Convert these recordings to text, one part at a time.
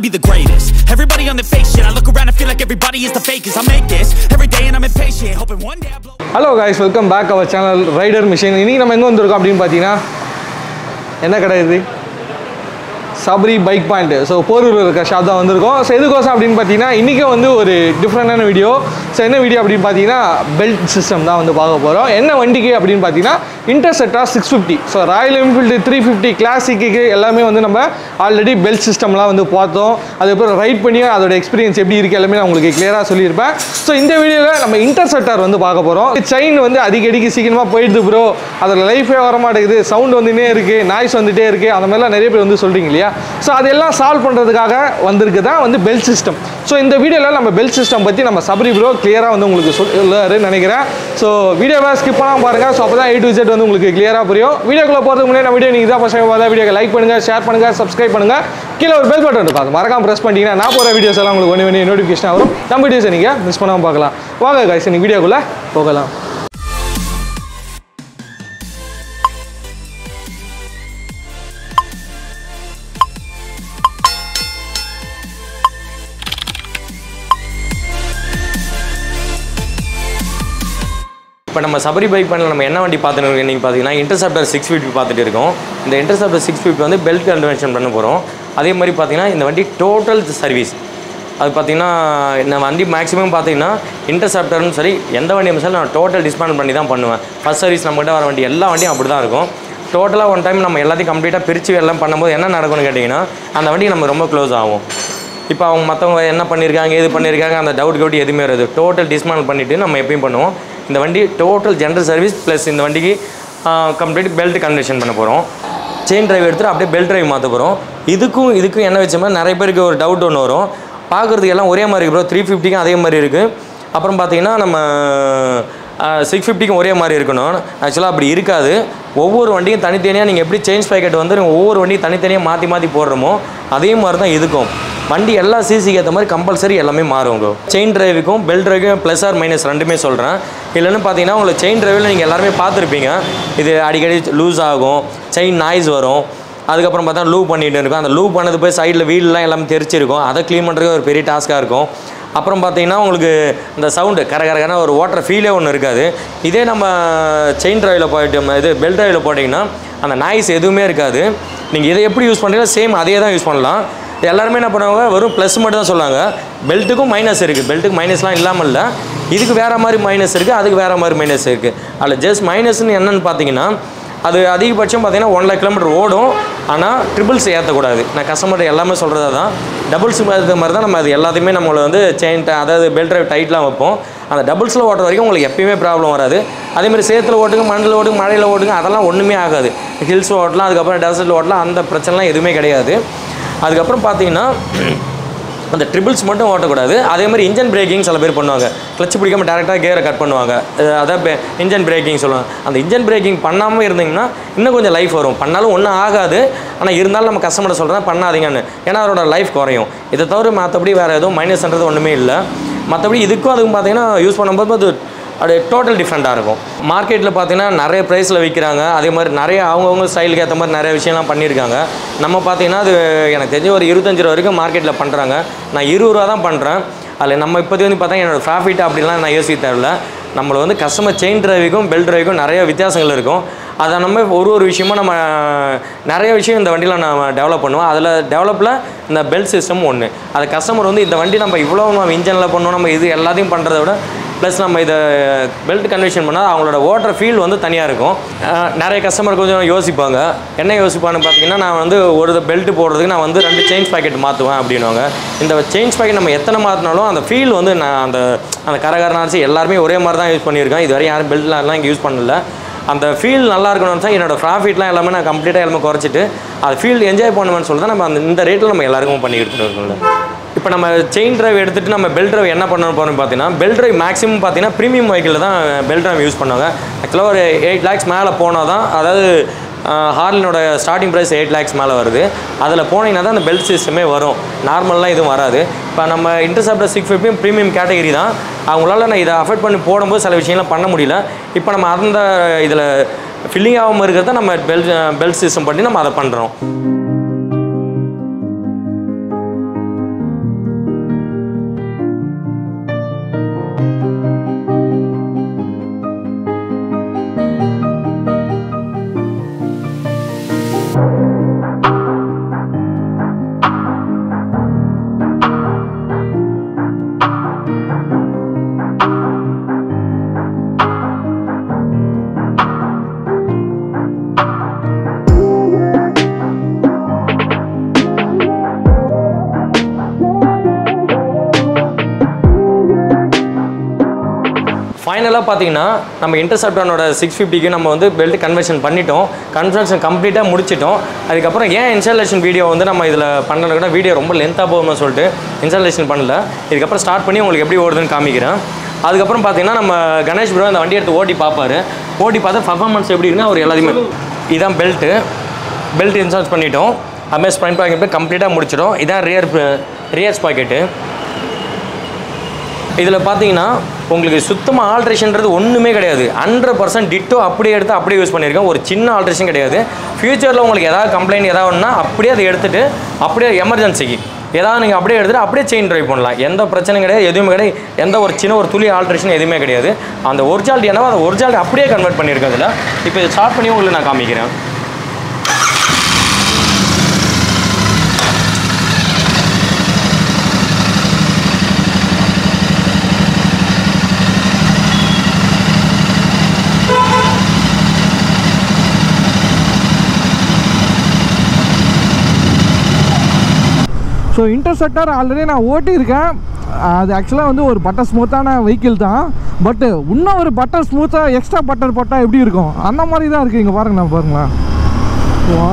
be the greatest. Everybody on the fake shit. I look around and feel like everybody is the fakest. I make this every day and I'm impatient. Hoping one day I blow. Hello guys welcome back our channel rider mission இன்னைக்கு நம்ம எங்கே வந்திருக்கோம் அப்படின்னு பார்த்தீங்கன்னா என்ன கடை இது Sabari bike point so போரூரில் இருக்க ஷாப் தான் வந்திருக்கோம். ஸோ எதுக்கோசம் அப்படின்னு பார்த்தீங்கன்னா இன்றைக்கி வந்து ஒரு டிஃப்ரெண்டான வீடியோ ஸோ என்ன வீடியோ அப்படின்னு பார்த்தீங்கன்னா பெல்ட் சிஸ்டம் தான் வந்து பார்க்க போகிறோம் என்ன வண்டிக்கு அப்படின்னு பார்த்தீங்கன்னா Interceptor six fifty so Royal Enfield three fifty classic எல்லாமே வந்து நம்ம ஆல்ரெடி பெல்ட் சிஸ்டம்லாம் வந்து பார்த்தோம். அதுக்கப்புறம் ரைட் பண்ணி அதோட எக்ஸ்பீரியன்ஸ் எப்படி இருக்குது எல்லாமே நான் உங்களுக்கு கிளியராக சொல்லியிருப்பேன். ஸோ இந்த வீடியோவில் நம்ம இன்டர்செக்டார் வந்து பார்க்க போகிறோம் செயின் வந்து அடிக்கடிக்கு சீக்கிரமாக போயிடுது ப்ரோ அதோட லைஃபே வர மாட்டேங்குது சவுண்ட் வந்துட்டே இருக்குது நாய்ஸ் வந்துகிட்டே இருக்குது அந்த மாதிரிலாம் நிறைய பேர் வந்து சொல்கிறீங்க இல்லையா? ஸோ அதெல்லாம் சால்வ் பண்ணுறதுக்காக வந்திருக்கு தான் வந்து பெல் சிஸ்டம் ஸோ இந்த வீடியோவில் நம்ம பெல் சிஸ்டம் பற்றி நம்ம சபரி ப்ரோ கிளியராக வந்து உங்களுக்கு சொல்லுவாருன்னு நினைக்கிறேன். ஸோ வீடியோவை ஸ்கிப் பண்ணாமல் பாருங்கள் ஸோ அப்போ தான் ஏ டு Z வந்து உங்களுக்கு கிளியராக புரியும். வீடியோக்குள்ளே போகிறதுக்கு முன்னாடி நம்ம வீடியோ நீங்கள் தான் ஃபஸ்ட் பார்த்தா வீடியோக்கு லைக் பண்ணுங்கள் ஷேர் பண்ணுங்கள் சப்ஸ்கிரைப் பண்ணுங்கள் கீழே ஒரு பெல் பட்டன் இருக்கும். அது மறக்காமல் ப்ரெஸ் பண்ணிட்டீங்கன்னா நான் போகிற வீடியோஸ் எல்லாம் உங்களுக்கு ஒன்று ஒன்று நோட்டிஃபிகேஷன் வரும். நம்ம வீடியோஸை நீங்கள் மிஸ் பண்ணாமல் பார்க்கலாம். வாங்க guys நீங்கள் வீடியோக்குள்ளே போகலாம். இப்போ நம்ம சபரி பைக் பண்ணல நம்ம என்ன வண்டி பார்த்துட்டு இருக்கோம் நீங்கள் பார்த்தீங்கன்னா இன்டர்செப்டர் சிக்ஸ் ஃபிஃப்டி பார்த்துட்டு இருக்கோம். இந்த இன்டர்செப்டர் சிக்ஸ் ஃபிஃப்டி வந்து பெல்ட் கன்வென்ஷன் பண்ண போகிறோம் அதே மாதிரி பார்த்தீங்கன்னா இந்த வண்டி டோட்டல் சர்வீஸ் அது பார்த்தீங்கன்னா இந்த வண்டி மேக்ஸிமம் பார்த்தீங்கன்னா இன்டர்செப்டர்னு சரி எந்த வண்டி அமைச்சாலும் நான் டோட்டல் டிஸ்பேண்ட் பண்ணி தான் பண்ணுவேன். ஃபஸ்ட் சர்வீஸ் நம்மகிட்ட வர வண்டி எல்லா வண்டியும் அப்படி தான் இருக்கும் டோட்டலாக ஒன் டைம் நம்ம எல்லாத்தையும் கம்ப்ளீட்டாக பிரித்து எல்லாம் பண்ணும்போது என்ன நடக்கும்னு கேட்டிங்கன்னா அந்த வண்டி நம்ம ரொம்ப க்ளோஸ் ஆகும். இப்போ அவங்க மற்றவங்க என்ன பண்ணியிருக்காங்க எது பண்ணியிருக்காங்க அந்த டவுட் கவுட் எதுவுமே வராது. டோட்டல் டிஸ்மேண்ட் பண்ணிவிட்டு நம்ம எப்பயும் பண்ணுவோம். இந்த வண்டி டோட்டல் ஜென்ரல் சர்வீஸ் ப்ளஸ் இந்த வண்டிக்கு கம்ப்ளீட் பெல்ட் கன்வெர்ஷன் பண்ண போகிறோம் செயின் ட்ரைவ் எடுத்துகிட்டு அப்படியே பெல்ட் டிரைவ் மாற்ற போகிறோம் இதுக்கும் இதுக்கும் என்ன வச்சோம்னா நிறைய பேருக்கு ஒரு டவுட் ஒன்று வரும். பார்க்குறதுக்கு எல்லாம் ஒரே மாதிரி இருக்கு ப்ரோ த்ரீ ஃபிஃப்டிக்கும் அதே மாதிரி இருக்குது அப்புறம் பார்த்தீங்கன்னா நம்ம சிக்ஸ் ஃபிஃப்டிக்கும் ஒரே மாதிரி இருக்கணும். ஆக்சுவலாக அப்படி இருக்காது. ஒவ்வொரு வண்டியும் தனித்தனியாக நீங்கள் எப்படி சேஞ்ச் பேக்கெட் வந்து ஒவ்வொரு வண்டியும் தனித்தனியாக மாற்றி மாற்றி போடுறோமோ அதே மாதிரி தான் இதுக்கும். வண்டி எல்லா சிசிக்கு ஏற்ற மாதிரி கம்பல்சரி எல்லாமே மாறும் ப்ரோ செயின் டிரைவுக்கும் பெல் டிரைவுக்கும் ப்ளஸ் ஆர் மைனஸ் ரெண்டுமே சொல்கிறேன் இல்லைன்னு பார்த்தீங்கன்னா உங்களுக்கு செயின் டிரைவில் நீங்கள் எல்லாருமே பார்த்துருப்பீங்க. இது அடிக்கடி லூஸ் ஆகும் செயின் நாய்ஸ் வரும். அதுக்கப்புறம் பார்த்தா லூ பண்ணிகிட்டு இருக்கும். அந்த லூ பண்ணது போய் சைடில் வீல்லாம் எல்லாமே தெரிச்சிருக்கும். அதை க்ளீன் பண்ணுறதுக்கு ஒரு பெரிய டாஸ்க்காக இருக்கும். அப்புறம் பார்த்தீங்கன்னா உங்களுக்கு இந்த சவுண்டு கர ஒரு ஓட்டுற ஃபீலே ஒன்று இருக்காது. இதே நம்ம செயின் டிரைவில் போயிட்டு இது பெல் டிரைவில் போட்டிங்கன்னா அந்த நாய்ஸ் எதுவுமே இருக்காது. நீங்கள் இதை எப்படி யூஸ் பண்ணுறீங்களோ சேம் அதே தான் யூஸ் பண்ணலாம். எல்லாருமே என்ன பண்ணுவாங்க வெறும் ப்ளஸ் மட்டும் தான் சொல்லுவாங்க பெல்ட்டுக்கும் மைனஸ் இருக்குது பெல்ட்டுக்கு மைனஸ்லாம் இல்லாமல் இல்லை. இதுக்கு வேறு மாதிரி மைனஸ் இருக்குது அதுக்கு வேறு மாதிரி மைனஸ் இருக்குது அதில் ஜஸ்ட் மைனஸ்னு என்னென்னு பார்த்தீங்கன்னா அது அதிகபட்சம் பார்த்தீங்கன்னா ஒன் லேக் கிலோமீட்டர் ஓடும். ஆனால் ட்ரிபிள்ஸ் ஏற்றக்கூடாது நான் கஸ்டமர் எல்லாமே சொல்கிறது தான் டபுள்ஸ் ஏற்ற மாதிரி தான் நம்ம அது எல்லாத்தையுமே நம்மளை வந்து செயின் அதாவது பெல்ட் ட்ரைவ் டைட்லாம் வைப்போம். அந்த டபுள்ஸில் ஓட்டுற வரைக்கும் உங்களுக்கு எப்பயுமே ப்ராப்ளம் வராது. அதேமாதிரி சேத்தில் ஓட்டுங்க மண்ணில் ஓட்டுங்க மழையில் ஓட்டுங்க அதெல்லாம் ஒன்றுமே ஆகாது. ஹில்ஸ் ஓட்டலாம் அதுக்கப்புறம் டெசர்ட்டில் ஓட்டலாம் அந்த பிரச்சனைலாம் எதுவுமே கிடையாது. அதுக்கப்புறம் பார்த்தீங்கன்னா அந்த ட்ரிபிள்ஸ் மட்டும் ஓட்டக்கூடாது. அதே மாதிரி இன்ஜின் பிரேக்கிங் சில பேர் பண்ணுவாங்க. கிளச் பிடிக்காம டேரெக்டாக கேரை கட் பண்ணுவாங்க. அதான் இன்ஜின் பிரேக்கிங் சொல்லுவாங்க. அந்த இன்ஜின் பிரேக்கிங் பண்ணாமல் இருந்தீங்கன்னா இன்னும் கொஞ்சம் லைஃப் வரும். பண்ணாலும் ஒன்றும் ஆகாது. ஆனால் இருந்தாலும் நம்ம கஸ்டமரை சொல்கிறேன் பண்ணாதீங்கன்னு. ஏன்னா அவரோட லைஃப் குறையும். இதை தவிர மற்றபடி வேறு எதுவும் மைனஸ்ன்றது ஒன்றுமே இல்லை. மற்றபடி இதுக்கும் அதுக்கும் பார்த்தீங்கன்னா யூஸ் பண்ணும்போது அது அது டோட்டல் டிஃப்ரெண்ட்டாக இருக்கும். மார்க்கெட்டில் பார்த்தீங்கன்னா நிறைய ப்ரைஸில் விற்கிறாங்க அதே மாதிரி நிறைய அவங்கவுங்க ஸ்டைலுக்கு ஏற்ற மாதிரி நிறைய விஷயம்லாம் பண்ணியிருக்காங்க. நம்ம பார்த்தீங்கன்னா அது எனக்கு தெரிஞ்ச ஒரு இருபத்தஞ்சு ரூபா வரைக்கும் மார்க்கெட்டில் பண்ணுறாங்க நான் இருபது ரூபா தான் பண்ணுறேன் அதில் நம்ம இப்போதைக்கு வந்து பார்த்தா என்னோடய ப்ராஃபிட் அப்படிலாம் நான் யோசிக்க தேவையில்ல. நம்மளை வந்து கஸ்டமர் செயின் டிரைவுக்கும் பெல் டிரைவுக்கும் நிறைய வித்தியாசங்கள் இருக்கும். அதை நம்ம ஒரு ஒரு விஷயமும் நம்ம நிறைய விஷயம் இந்த வண்டியில் நம்ம டெவலப் பண்ணுவோம். அதில் டெவலப்பில் இந்த பெல்ட் சிஸ்டம் ஒன்று அது கஸ்டமர் வந்து இந்த வண்டி நம்ம இவ்வளோ நம்ம இன்ஜனில் பண்ணோம் நம்ம இது எல்லாத்தையும் பண்ணுறத விட ப்ளஸ் நம்ம இதை பெல்ட் கன்வென்ஷன் பண்ணால் அவங்களோட ஓட்டுற ஃபீல் வந்து தனியாக இருக்கும். Uh, நிறைய கஸ்டமர் கொஞ்சம் யோசிப்பாங்க. என்ன யோசிப்பான்னு பார்த்தீங்கன்னா நான் வந்து ஒரு பெல்ட் போடுறதுக்கு நான் வந்து ரெண்டு செயின்ஸ் பாக்கெட் மாற்றுவேன் அப்படின்னுவாங்க. இந்த செயின்ஸ் பாக்கெட் நம்ம எத்தனை மாற்றினாலும் அந்த ஃபீல் வந்து நான் அந்த அந்த கரகரனாச்சு எல்லாருமே ஒரே மாதிரி தான் யூஸ் பண்ணியிருக்கேன். இதுவரை யாரும் பெல்ட்லாம் இங்கே யூஸ் பண்ணல. அந்த ஃபீல் நல்லா இருக்கணும்னு தான் என்னோட ப்ராஃபிட்லாம் எல்லாமே நான் கம்ப்ளீட்டாக எல்லாமே குறைச்சிட்டு அது ஃபீல் என்ஜாய் பண்ணுவேன்னு சொல்லி தான் நம்ம அந்த இந்த ரேட்டில் நம்ம எல்லாருக்கும் பண்ணி கொடுத்துட்டு இருக்கோம்ல. இப்போ நம்ம செயின் டிரைவ் எடுத்துகிட்டு நம்ம பெல் டிரைவ் என்ன பண்ண போகிறோம் பார்த்தீங்கன்னா பெல் டிரைவ் மேக்ஸிமம் பார்த்தீங்கன்னா ப்ரீமியம் வெஹிக்கிள் தான் பெல் டிரைவ் யூஸ் பண்ணுவாங்க. ஆக்சுவலாக ஒரு எயிட் லேக்ஸ் மேலே போனால் தான் அதாவது ஹார்லினோட ஸ்டார்டிங் ப்ரைஸ் எயிட் லேக்ஸ் மேலே வருது. அதில் போனீங்கன்னா தான் அந்த பெல்ட் சிஸ்டமே வரும். நார்மல்லாம் எதுவும் வராது. இப்போ நம்ம இன்டர்செப்டர் சிக்ஸ் ஃபிஃப்டியும் ப்ரீமியம் கேட்டகரி தான். அவங்களால நான் இதை அஃபோர்ட் பண்ணி போடும்போது சில விஷயம்லாம் பண்ண முடியல. இப்போ நம்ம அந்த இதில் ஃபில்லிங் ஆகாமல் இருக்கிறத நம்ம பெல்ட் பெல்ட் சிஸ்டம் பண்ணி நம்ம அதை பண்ணுறோம் ஃபைனலாக பார்த்தீங்கன்னா நம்ம இன்டர்செப்டானோட சிக்ஸ் ஃபிஃப்டிக்கு நம்ம வந்து பெல்ட் கன்வர்ஷன் பண்ணிட்டோம். கன்வர்ஷன் கம்ப்ளீட்டாக முடிச்சிட்டோம். அதுக்கப்புறம் ஏன் இன்ஸ்டாலேஷன் வீடியோ வந்து நம்ம இதில் பண்ணலன்னா வீடியோ ரொம்ப லென்த்தாக போகும்னு சொல்லிட்டு இன்ஸ்டாலேஷன் பண்ணல. இதுக்கப்புறம் ஸ்டார்ட் பண்ணி உங்களுக்கு எப்படி ஓடுதுன்னு காமிக்கிறேன். அதுக்கப்புறம் பார்த்தீங்கன்னா நம்ம கணேஷ் ப்ரோ அந்த வண்டி எடுத்து ஓட்டி பார்ப்பாரு ஓட்டி பார்த்து பர்ஃபார்மன்ஸ் எப்படி இருக்குன்னு அவர் எல்லாத்தையுமே இதான் பெல்ட்டு பெல்ட் இன்ஸ்டால் பண்ணிட்டோம். அதுமாதிரி ஸ்ப்ரைன் பாக்கெட் கம்ப்ளீட்டாக முடிச்சிடும் இதான் ரியர் ரியர்ஸ் பாக்கெட்டு இதில் பார்த்தீங்கன்னா உங்களுக்கு சுத்தமாக ஆல்ட்ரேஷன்றது ஒன்றுமே கிடையாது. ஹண்ட்ரட் பர்சன்ட் டிட்டோ அப்படியே எடுத்து அப்படியே யூஸ் பண்ணியிருக்கேன். ஒரு சின்ன ஆல்ட்ரேஷன் கிடையாது. ஃப்யூச்சரில் உங்களுக்கு ஏதாவது கம்ப்ளைண்ட் ஏதாவது ஒன்றா அப்படியே அதை எடுத்துகிட்டு அப்படியே எமர்ஜென்சிக்கு ஏதாவது நீங்கள் அப்படியே எடுத்துகிட்டு அப்படியே செயின் ட்ரைவ் பண்ணலாம். எந்த பிரச்சனையும் கிடையாது எதுவுமே கிடையாது. எந்த ஒரு சின்ன ஒரு துளி ஆல்ட்ரேஷன் எதுவுமே கிடையாது. அந்த ஒரிஜினாலிட்டி என்னவோ அந்த ஒரிஜினாலிட்டி அப்படியே கன்வெர்ட் பண்ணியிருக்கேன் இதில் இப்போ இதை ஸ்டார்ட் பண்ணி உங்களுக்கு நான் காமிக்கிறேன். ஸோ இன்டர்செப்டர் ஆல்ரெடி நான் ஓட்டியிருக்கேன். அது ஆக்சுவலாக வந்து ஒரு பட்டர் ஸ்மூத்தான வெஹிக்கிள் தான். பட்டு இன்னும் ஒரு பட்டர் ஸ்மூத்தாக எக்ஸ்ட்ரா பட்டர் போட்டால் எப்படி இருக்கும்? அந்த மாதிரி தான் இருக்குது இங்கே பாருங்க நான் பாருங்களேன். வா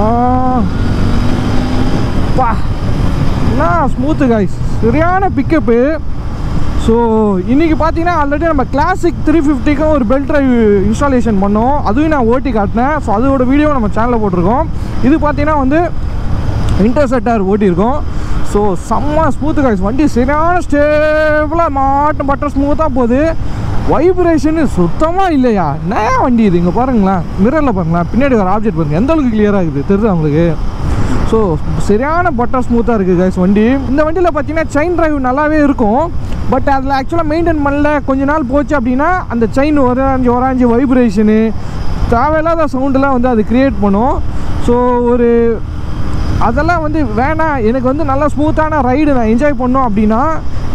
பா. என்ன ஸ்மூத்து காய்ஸ் சரியான பிக்கப்பு ஸோ இன்றைக்கி பார்த்தீங்கன்னா ஆல்ரெடி நம்ம கிளாசிக் த்ரீ ஃபிஃப்டிக்கும் ஒரு பெல்ட் ட்ரைவ் இன்ஸ்டாலேஷன் பண்ணோம். அதுவும் நான் ஓட்டி காட்டினேன். ஸோ அதோட வீடியோ நம்ம சேனலில் போட்டிருக்கோம். இது பார்த்தீங்கன்னா வந்து இன்டர்செப்டார் ஓட்டியிருக்கோம். ஸோ செம்ம ஸ்மூத்து காய்ஸ் வண்டி சரியான ஸ்டேபிளாக மாட்டும் பட்டர் ஸ்மூத்தாக போகுது. வைப்ரேஷனு சுத்தமாக இல்லையா? என்ன வண்டி இது? இங்கே பாருங்களேன். மிரரில் பாருங்களேன். பின்னாடி ஒரு ஆப்ஜெக்ட் பாருங்கள் எந்த அளவுக்கு கிளியராக இருக்குது? தெரியுது அவங்களுக்கு ஸோ சரியான பட்டர் ஸ்மூத்தாக இருக்குது கைஸ் வண்டி. இந்த வண்டியில் பார்த்தீங்கன்னா செயின் டிரைவ் நல்லாவே இருக்கும். பட் அதில் ஆக்சுவலாக மெயின்டைன் பண்ணல. கொஞ்ச நாள் போச்சு அப்படின்னா அந்த செயின் ஒராஞ்சு ஒராஞ்சு வைப்ரேஷனு தேவையில்லாத சவுண்டெல்லாம் வந்து அது க்ரியேட் பண்ணும். ஸோ ஒரு அதெல்லாம் வந்து வேணாம். எனக்கு வந்து நல்லா ஸ்மூத்தான ரைடு நான் என்ஜாய் பண்ணோம் அப்படின்னா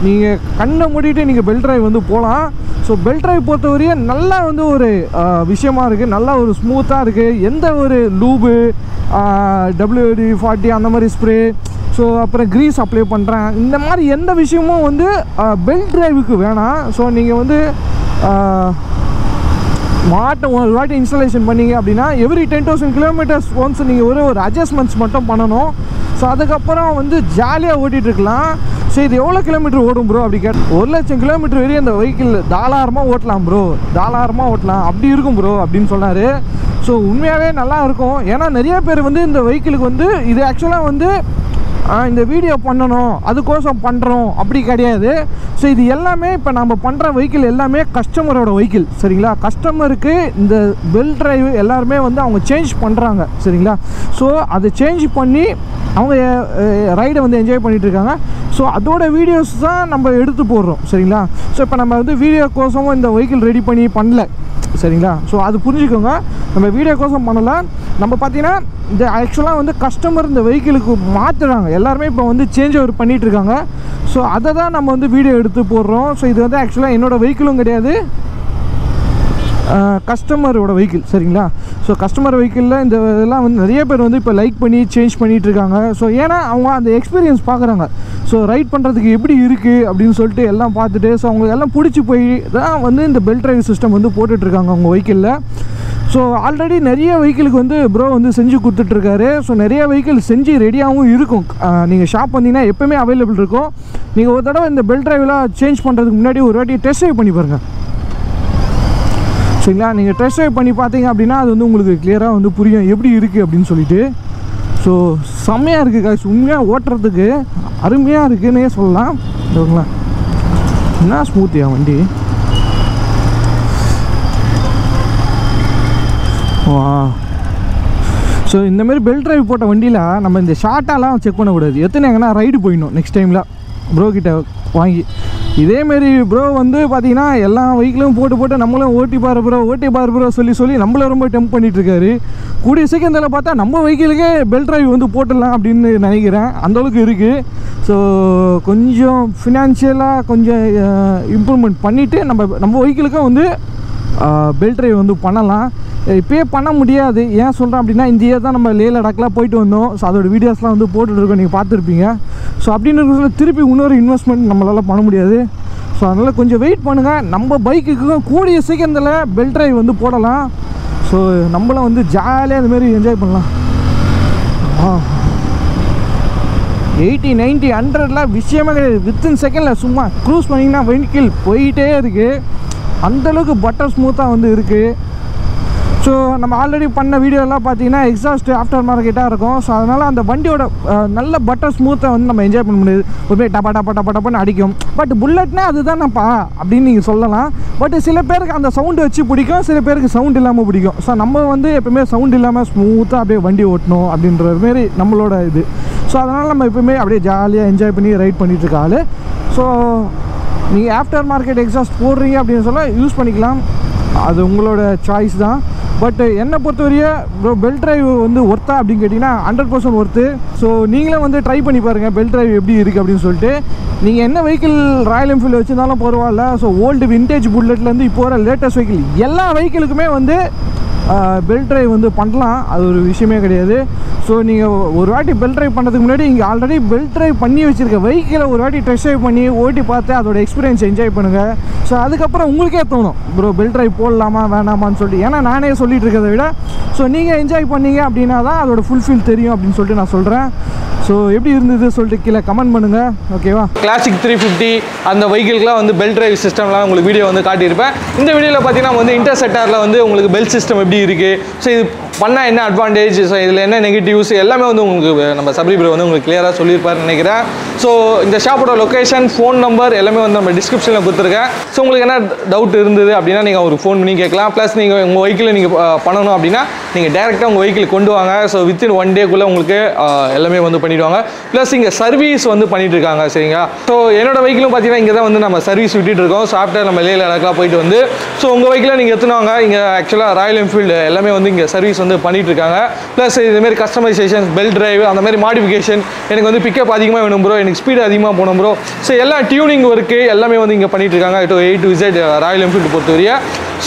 நீங்கள் கண்ணை மூடிட்டு நீங்கள் பெல்ட் ட்ரைவ் வந்து போகலாம். ஸோ பெல்ட் ட்ரைவ் பொறுத்தவரையும் நல்லா வந்து ஒரு விஷயமா இருக்குது நல்லா ஒரு ஸ்மூத்தாக இருக்குது எந்த ஒரு லூபு டபிள்யூடி ஃபார்ட்டி அந்த மாதிரி ஸ்ப்ரே ஸோ அப்புறம் க்ரீஸ் அப்ளை பண்ணுறேன் இந்த மாதிரி எந்த விஷயமும் வந்து பெல்ட் ட்ரைவுக்கு வேணாம். ஸோ நீங்கள் வந்து மாட்டை ஒரு வாட்டி இன்ஸ்டாலேஷன் பண்ணீங்க அப்படின்னா every ten thousand kilometers once நீங்கள் ஒரு ஒரு அட்ஜஸ்ட்மெண்ட்ஸ் மட்டும் பண்ணணும். ஸோ அதுக்கப்புறம் வந்து ஜாலியாக ஓட்டிகிட்டு இருக்கலாம் ஸோ இது எவ்வளோ கிலோமீட்டர் ஓடும் ப்ரோ அப்படி கேட் ஒரு லட்சம் கிலோமீட்டர் வரையும் இந்த வெஹிக்கிள் தாளாரமாக ஓட்டலாம் ப்ரோ தாளாரமாக ஓட்டலாம். அப்படி இருக்கும் ப்ரோ அப்படின்னு சொன்னார். ஸோ உண்மையாகவே நல்லா இருக்கும். ஏன்னா நிறைய பேர் வந்து இந்த வெஹிக்கிளுக்கு வந்து இது ஆக்சுவலாக வந்து இந்த வீடியோ பண்ணணும் அதுக்கோசம் பண்ணுறோம் அப்படி கிடையாது. ஸோ இது எல்லாமே இப்போ நம்ம பண்ணுற வெஹிக்கிள் எல்லாமே கஸ்டமரோட வெஹிக்கிள் சரிங்களா? கஸ்டமருக்கு இந்த பெல் டிரைவ் எல்லாருமே வந்து அவங்க சேஞ்ச் பண்ணுறாங்க சரிங்களா? ஸோ அதை சேஞ்ச் பண்ணி அவங்க ரைடை வந்து என்ஜாய் பண்ணிகிட்ருக்காங்க இருக்காங்க ஸோ அதோட வீடியோஸ் தான் நம்ம எடுத்து போடுறோம் சரிங்களா? ஸோ இப்போ நம்ம வந்து வீடியோ கோசமும் இந்த வெஹிக்கிள் ரெடி பண்ணி பண்ணல. சரிங்களா? ஸோ அது புரிஞ்சுக்கோங்க. நம்ம வீடியோ கோசம் பண்ணலை. நம்ம பார்த்தீங்கன்னா இந்த ஆக்சுவலாக வந்து கஸ்டமர் இந்த வெஹிக்கிளுக்கு மாற்றுறாங்க எல்லாருமே இப்போ வந்து சேஞ்ச் ஓவர் பண்ணிகிட்டு இருக்காங்க. ஸோ அதை தான் நம்ம வந்து வீடியோ எடுத்து போடுறோம். ஸோ இது வந்து ஆக்சுவலாக என்னோட வெஹிக்கிளும் கிடையாது. கஸ்டமரோட வெஹிக்கிள் சரிங்களா? ஸோ கஸ்டமர் வெஹிக்கிளில் இந்த இதெல்லாம் வந்து நிறைய பேர் வந்து இப்போ லைக் பண்ணி சேஞ்ச் பண்ணிகிட்டு இருக்காங்க. ஸோ ஏன்னா அவங்க அந்த எக்ஸ்பீரியன்ஸ் பார்க்குறாங்க ஸோ ரைட் பண்ணுறதுக்கு எப்படி இருக்குது அப்படின்னு சொல்லிட்டு எல்லாம் பார்த்துட்டு ஸோ அவங்களுக்கு எல்லாம் பிடிச்சி போய் தான் வந்து இந்த பெல்ட் டிரைவ் சிஸ்டம் வந்து போட்டுட்ருக்காங்க அவங்க வெஹிக்கிளில் ஸோ ஆல்ரெடி நிறைய வெஹிக்கிளுக்கு வந்து ப்ரோ வந்து செஞ்சு கொடுத்துட்ருக்காரு ஸோ நிறைய வெஹிக்கிள் செஞ்சு ரெடியாகவும் இருக்கும். நீங்கள் ஷாப் வந்தீங்கன்னா எப்போவுமே அவைலபிள் இருக்கும். நீங்கள் ஒரு தடவை இந்த பெல்ட் ட்ரைவ்லாம் சேஞ்ச் பண்ணுறதுக்கு முன்னாடி ஒரு வாட்டி டெஸ்ட் ட்ரைவ் பண்ணி பாருங்கள் சரிங்களா? நீங்கள் டெஸ்ட் ட்ரைவ் பண்ணி பார்த்தீங்க அப்படின்னா அது வந்து உங்களுக்கு கிளியராக வந்து புரியும். எப்படி இருக்குது அப்படின்னு சொல்லிட்டு. ஸோ செம்மையாக இருக்குது காய்ச்சி உண்மையாக ஓட்டுறதுக்கு அருமையாக இருக்குன்னே சொல்லலாம். இதுங்களா என்ன ஸ்மூத்தியா வண்டி? வா ஸோ இந்தமாரி பெல்ட் ட்ரைவ் போட்ட வண்டியில் நம்ம இந்த ஷார்ட்டாலாம் செக் பண்ணக்கூடாது. எத்தனை எங்கன்னா ரைடு போயிடணும் நெக்ஸ்ட் டைமில் ப்ரோ கிட்ட வாங்கி இதேமாரி ப்ரோ வந்து பார்த்தீங்கன்னா எல்லா வெஹிக்கிளும் போட்டு போட்டு நம்மளும் ஓட்டி பாரு ப்ரோ ஓட்டி பாரு ப்ரோ சொல்லி சொல்லி நம்மளும் ரொம்ப டெம்ப் பண்ணிட்டு இருக்காரு கூடிய சீக்கிரத்தில் பார்த்தா நம்ம வெஹிக்கிளுக்கே பெல்ட் ட்ரைவ் வந்து போட்டுடலாம் அப்படின்னு நினைக்கிறேன். அந்தளவுக்கு இருக்குது ஸோ கொஞ்சம் ஃபினான்ஷியலாக கொஞ்சம் இம்ப்ரூவ்மெண்ட் பண்ணிவிட்டு நம்ம நம்ம வெஹிக்கிளுக்கும் வந்து பெல்ட் ட்ரைவ் வந்து பண்ணலாம். இப்போயே பண்ண முடியாது. ஏன் சொல்கிறேன் அப்படின்னா இந்த இயர் தான் நம்ம லே லடாக்லாம் போயிட்டு வந்தோம். ஸோ அதோட வீடியோஸ்லாம் வந்து போட்டுட்ருக்கோம் நீங்கள் பார்த்துருப்பீங்க. ஸோ அப்படின்னு இருக்கிற திருப்பி இன்னொரு இன்வெஸ்ட்மெண்ட் நம்மளால் பண்ண முடியாது. ஸோ அதனால் கொஞ்சம் வெயிட் பண்ணுங்கள் நம்ம பைக்குக்கும் கூடிய சீக்கிரத்தில் பெல்ட் ட்ரைவ் வந்து போடலாம். ஸோ நம்மளும் வந்து ஜாலியாக இதுமாரி என்ஜாய் பண்ணலாம். ஆ. எயிட்டி நைன்ட்டி ஹண்ட்ரட்லாம் விஷயமே கிடையாது. வித்தின் செகண்டில் சும்மா க்ரூஸ் பண்ணிங்கன்னா வெஹிக்கிள் போயிட்டே இருக்குது அந்தளவுக்கு பட்டர் ஸ்மூத்தாக வந்து இருக்குது ஸோ நம்ம ஆல்ரெடி பண்ண வீடியோலாம் பார்த்தீங்கன்னா எக்ஸாஸ்ட் ஆஃப்டர் மார்க்கெட்டாக இருக்கும். ஸோ அதனால் அந்த வண்டியோட நல்ல பட்டர் ஸ்மூத்தை வந்து நம்ம என்ஜாய் பண்ண முடியாது. ஒரு டப்பா டப்பா டப்பா டப்பான்னு அடிக்கும். பட் புல்லட்னா அதுதானப்பா அப்படின்னு நீங்கள் சொல்லலாம். பட் சில பேருக்கு அந்த சவுண்டு வச்சு பிடிக்கும். சில பேருக்கு சவுண்ட் இல்லாமல் பிடிக்கும். ஸோ நம்ம வந்து எப்பவுமே சவுண்ட் இல்லாமல் ஸ்மூத்தாக அப்படியே வண்டி ஓட்டணும் அப்படின்ற மாரி நம்மளோட இது. ஸோ அதனால் நம்ம எப்பவுமே அப்படியே ஜாலியாக என்ஜாய் பண்ணி ரைட் பண்ணிட்டு ஆள். ஸோ நீங்கள் ஆஃப்டர் மார்க்கெட் எக்ஸாஸ்ட் போடுறீங்க அப்படின்னு சொல்ல யூஸ் பண்ணிக்கலாம். அது உங்களோட சாய்ஸ் தான். பட் என்னை பொறுத்தவரையும் ப்ரோ பெல்ட் ட்ரைவ் வந்து ஒர்த்தா அப்படின்னு கேட்டிங்கன்னா ஹண்ட்ரட் பர்சன்ட் ஒர்த்து ஸோ நீங்களே வந்து ட்ரை பண்ணி பாருங்கள் பெல்ட் ட்ரைவ் எப்படி இருக்குது அப்படின்னு சொல்லிட்டு. நீங்கள் என்ன வெஹிக்கிள் ராயல் என்ஃபீல்டு வச்சுருந்தாலும் பரவாயில்ல. ஸோ ஓல்டு வின்டேஜ் புல்லட்லேருந்து இப்போ வர லேட்டஸ்ட் வெஹிக்கிள் எல்லா வெஹிக்கிளுக்குமே வந்து பெல்ட் ட்ரைவ் வந்து பண்ணலாம். அது ஒரு விஷயமே கிடையாது. ஸோ நீங்கள் ஒரு வாட்டி பெல்ட் ட்ரைவ் பண்ணுறதுக்கு முன்னாடி இங்கே ஆல்ரெடி பெல்ட் ட்ரைவ் பண்ணி வச்சுருக்க வெஹிக்கிளை ஒரு வாட்டி டெஸ்ட் ட்ரைவ் பண்ணி ஓட்டி பார்த்து அதோட எக்ஸ்பீரியன்ஸ் என்ஜாய் பண்ணுங்கள் ஸோ அதுக்கப்புறம் உங்களுக்கே தோணும். ப்ரோ பெல்ட் ட்ரைவ் போடலாமா வேணாமான்னு சொல்லிட்டு. ஏன்னா நானே சொல்லிட்டு இருக்கிறத விட ஸோ நீங்கள் என்ஜாய் பண்ணீங்க அப்படின்னா தான் அதோட ஃபுல்ஃபில் தெரியும் அப்படின்னு சொல்லிட்டு நான் சொல்கிறேன் ஸோ எப்படி இருந்தது சொல்லிட்டு கீழே கமெண்ட் பண்ணுங்கள் ஓகேவா கிளாசிக் த்ரீ ஃபிஃப்டி அந்த வெஹிக்கிள்க்குலாம் வந்து பெல்ட் ட்ரைவ் சிஸ்டம்லாம் உங்களுக்கு வீடியோ வந்து காட்டியிருப்பேன். இந்த வீடியோவில் பார்த்தீங்கன்னா வந்து இன்டர்செக்டாரில் வந்து உங்களுக்கு பெல்ட் சிஸ்டம் எப்படி இருக்குது ஸோ இது பண்ணால் என்ன அட்வான்டேஜ் ஸோ இதில் என்ன நெகட்டிவ்ஸ் எல்லாமே வந்து உங்களுக்கு நம்ம சப்ரி வந்து உங்களுக்கு கிளியராக சொல்லியிருப்பாருன்னு நினைக்கிறேன். ஸோ இந்த ஷாப்போட லொக்கேஷன் ஃபோன் நம்பர் எல்லாமே வந்து நம்ம டிஸ்கிரிப்ஷனில் கொடுத்துருக்கேன். ஸோ உங்களுக்கு என்ன டவுட் இருந்தது அப்படின்னா நீங்கள் ஒரு ஃபோன் பண்ணி கேட்கலாம். ப்ளஸ் நீங்கள் உங்கள் வெஹிக்கிளை நீங்கள் பண்ணணும் அப்படின்னா நீங்கள் டேரெக்டாக உங்கள் வெஹிக்கிள் கொண்டு வாங்க. ஸோ வித்தின் ஒன் டேக்குள்ளே உங்களுக்கு எல்லாமே வந்து பண்ணிவிடுவாங்க ப்ளஸ் இங்கே சர்வீஸ் வந்து பண்ணிகிட்டு இருக்காங்க சரிங்களா? ஸோ என்னோட வெஹிக்கிளும் பார்த்தீங்கன்னா இங்கே தான் வந்து நம்ம சர்வீஸ் விட்டுட்டு இருக்கோம். ஸோ நம்ம லேயில் அழகாக போயிட்டு வந்து. ஸோ உங்கள் வெஹிக்கிளை நீங்கள் எடுத்துனாங்க இங்கே ஆக்சுவலாக ராயல் என்ஃபீல்டு எல்லாமே வந்து இங்கே சர்வீஸ் வந்து பண்ணிகிட்ருக்காங்க இருக்காங்க ப்ளஸ் இதுமாரி கஸ்டமைசேஷன் பெல்ட் ட்ரைவ் அந்த மாதிரி மாடிஃபிகேஷன் எனக்கு வந்து பிக்கப் அதிகமாக வேணும் ப்ரோ எனக்கு ஸ்பீடு அதிகமாக போகணும் ப்ரோ ஸோ எல்லா டியூனிங் ஒர்க்கு எல்லாமே வந்து இங்கே பண்ணிகிட்ருக்காங்க இருக்காங்க எயிட் விசைட் ராயல் என்ஃபீல்டு uh, பொறுத்தவரைய.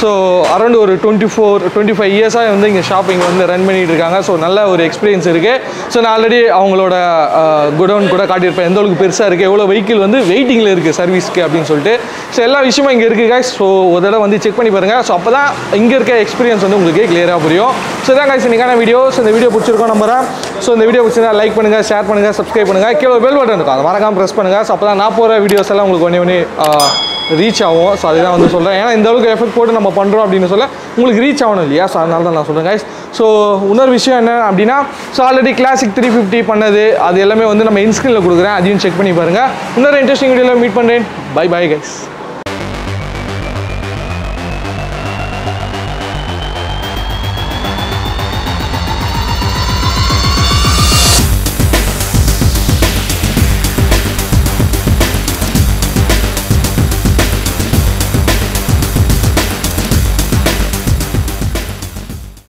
ஸோ அரௌண்ட் ஒரு டுவெண்ட்டி ஃபோர் டுவெண்ட்டி ஃபைவ் இயர்ஸாக வந்து இங்கே ஷாப்பிங் வந்து ரன் பண்ணிகிட்டு இருக்காங்க ஸோ நல்ல ஒரு எக்ஸ்பீரியன்ஸ் இருக்குது ஸோ நான் ஆல்ரெடி அவங்களோட uh, குடவுன் கூட காட்டியிருப்பேன். எந்த அளவுக்கு பெருசாக இருக்குது எவ்வளோ வெஹிக்கிள் வந்து வெயிட்டிங்கில் இருக்குது சர்வீஸ்க்கு அப்படின்னு சொல்லிட்டு. ஸோ எல்லா விஷயமும் இங்கே இருக்குது ஸோ ஒரு தடவை வந்து செக் பண்ணி பாருங்கள் ஸோ அப்போ தான் இங்கே இருக்க எக்ஸ்பீரியன்ஸ் வந்து உங்களுக்கு கிளியராக புரியும். ஸோ இதான் guys இன்னைக்கான வீடியோ ஸோ இந்த வீடியோ பிடிச்சிருக்கோம் நம்புறேன். ஸோ இந்த வீடியோ பிடிச்சிருந்தா லைக் பண்ணுங்கள் ஷேர் பண்ணுங்கள் சப்ஸ்கிரைப் பண்ணுங்கள் கீழே பெல் பட்டன் இருக்கும். அதை மறக்காமல் ப்ரெஸ் பண்ணுங்கள் ஸோ அப்போ தான் நான் போகிற வீடியோஸ் எல்லாம் உங்களுக்கு ஒன்றே ஒன்று ரீச் ஆகும். ஸோ அதுதான் வந்து சொல்கிறேன் ஏன்னா இந்த அளவுக்கு எஃபெக்ட் போட்டு நம்ம பண்ணுறோம் அப்படின்னு சொல்ல உங்களுக்கு ரீச் ஆகணும் இல்லையா? ஸோ அதனால தான் நான் சொல்கிறேன் கைஸ் ஸோ இன்னொரு விஷயம் என்ன அப்படின்னா so already classic three fifty பண்ணது அது எல்லாமே வந்து நம்ம இன்ஸ்கிரீனில் கொடுக்குறேன். அதையும் செக் பண்ணி பாருங்கள் இன்னொரு இன்ட்ரெஸ்டிங் வீடியோவில் மீட் பண்ணுறேன் பை பை கைஸ்